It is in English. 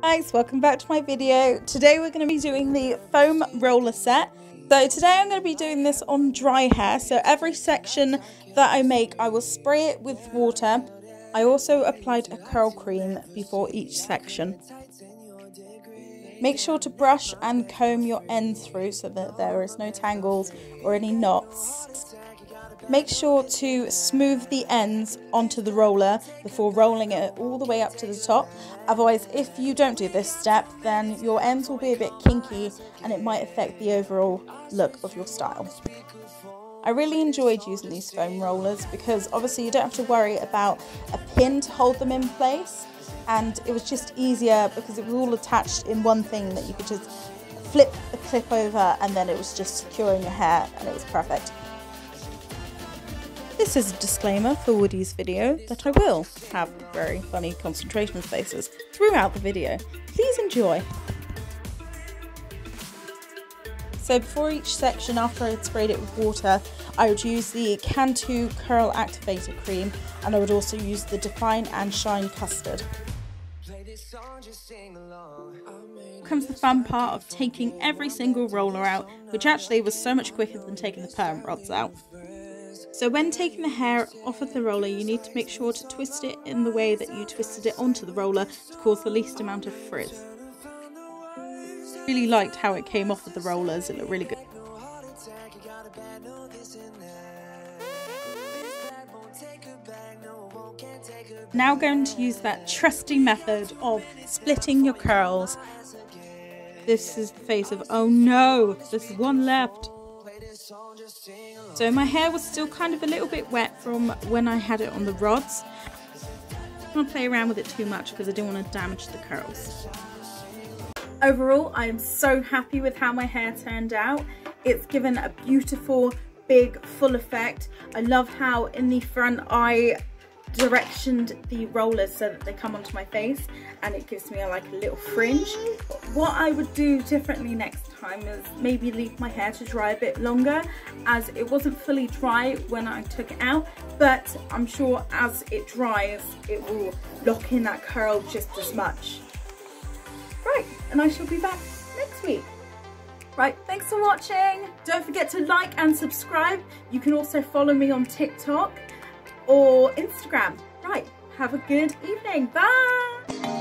guys, welcome back to my video. Today we're going to be doing the foam roller set. So today I'm going to be doing this on dry hair. So every section that I make, I will spray it with water. I also applied a curl cream before each section. Make sure to brush and comb your ends through so that there is no tangles or any knots. Make sure to smooth the ends onto the roller before rolling it all the way up to the top. Otherwise, if you don't do this step, then your ends will be a bit kinky and it might affect the overall look of your style. I really enjoyed using these foam rollers because obviously you don't have to worry about a pin to hold them in place and it was just easier because it was all attached in one thing that you could just flip the clip over and then it was just securing your hair and it was perfect. This is a disclaimer for Woodie's video that I will have very funny concentration spaces throughout the video. Please enjoy. So before each section, after I sprayed it with water, I would use the Cantu Curl Activator Cream and I would also use the Define and Shine Custard. Comes the fun part of taking every single roller out, which actually was so much quicker than taking the perm rods out. So when taking the hair off of the roller, you need to make sure to twist it in the way that you twisted it onto the roller to cause the least amount of frizz. Really liked how it came off of the rollers, it looked really good. Now going to use that trusty method of splitting your curls. This is the face of, oh no, there's one left. So my hair was still kind of a little bit wet from when I had it on the rods. I don't want to play around with it too much because I don't want to damage the curls. Overall, I am so happy with how my hair turned out. It's given a beautiful, big, full effect. I love how in the front I directioned the rollers so that they come onto my face and it gives me a, like a little fringe. What I would do differently next maybe leave my hair to dry a bit longer as it wasn't fully dry when I took it out but I'm sure as it dries it will lock in that curl just as much. Right, and I shall be back next week. Right, thanks for watching. Don't forget to like and subscribe. You can also follow me on TikTok or Instagram. Right, have a good evening. Bye.